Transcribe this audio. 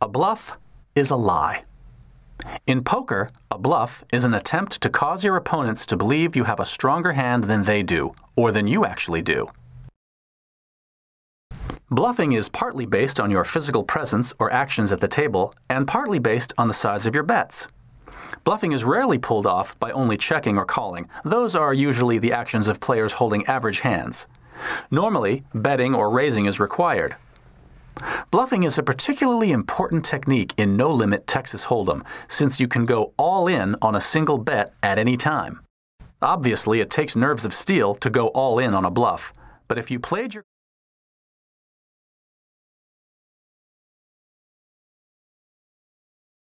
A bluff is a lie. In poker, a bluff is an attempt to cause your opponents to believe you have a stronger hand than they do, or than you actually do. Bluffing is partly based on your physical presence or actions at the table, and partly based on the size of your bets. Bluffing is rarely pulled off by only checking or calling. Those are usually the actions of players holding average hands. Normally, betting or raising is required. Bluffing is a particularly important technique in no limit Texas Hold'em, since you can go all in on a single bet at any time. Obviously, it takes nerves of steel to go all in on a bluff, but if you played your